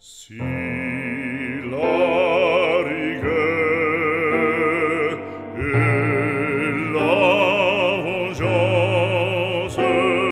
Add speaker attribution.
Speaker 1: See.